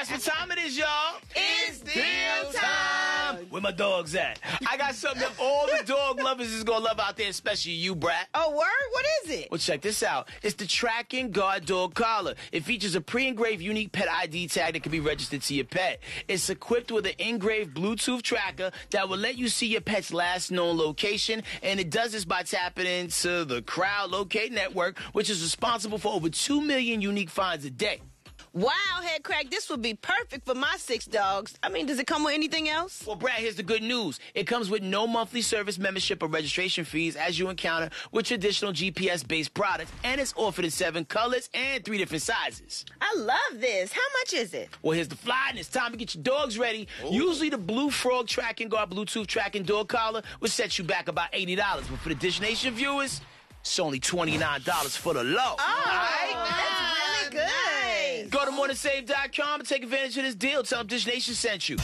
That's what time it is, y'all. It's deal time. Where my dogs at? I got something that all the dog lovers is gonna love out there, especially you, Brat. Oh, word? What is it? Well, check this out. It's the Track N' Guard Dog Collar. It features a pre-engraved unique pet ID tag that can be registered to your pet. It's equipped with an engraved Bluetooth tracker that will let you see your pet's last known location, and it does this by tapping into the Crowd Locate Network, which is responsible for over 2 million unique finds a day. Wow, Headkrack, this would be perfect for my six dogs. I mean, does it come with anything else? Well, Brat, here's the good news. It comes with no monthly service membership or registration fees as you encounter with traditional GPS-based products, and it's offered in seven colors and three different sizes. I love this. How much is it? Well, here's the fly, and it's time to get your dogs ready. Oh. Usually, the Bluefrog Track N' Guard Bluetooth Tracking Dog Collar would set you back about $80, but for the Dish Nation viewers, it's only $29 for the low. Oh, that's really good. Go to morningsave.com and take advantage of this deal. Tell them Dish Nation sent you.